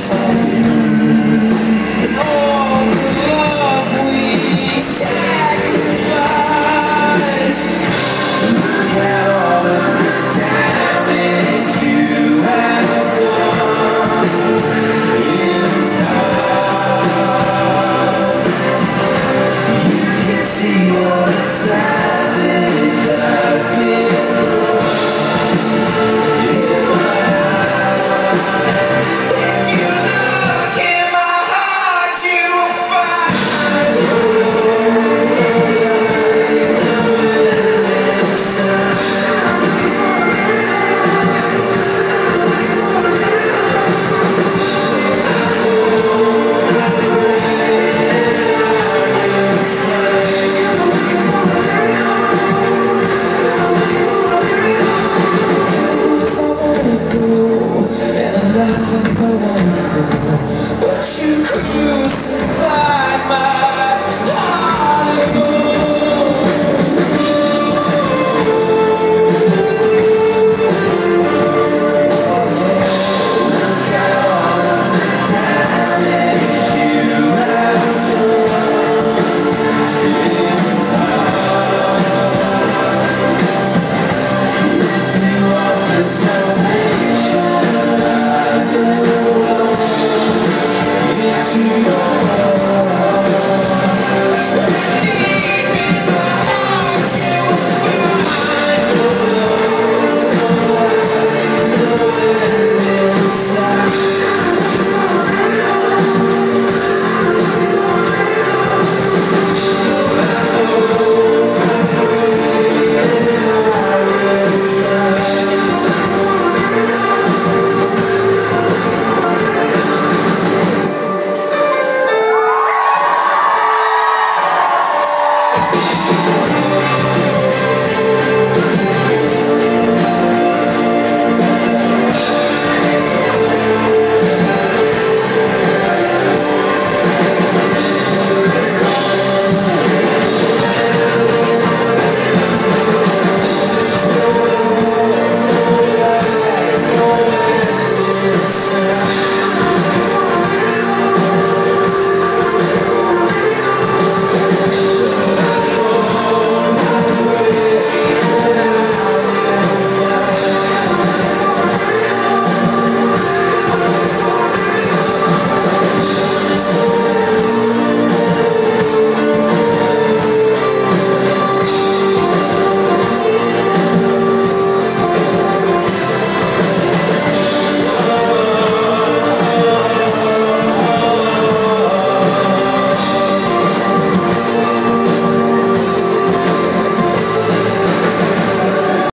Christ. never wanna but you could to